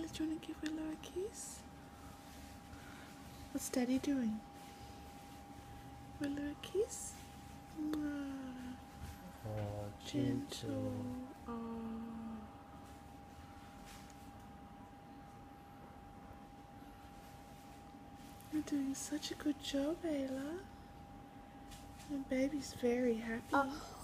Ayla, do you want to give Willow a kiss? What's Daddy doing? Willow a kiss? Mwah. Oh, Gentle. Oh. You're doing such a good job, Ayla. The baby's very happy. Oh.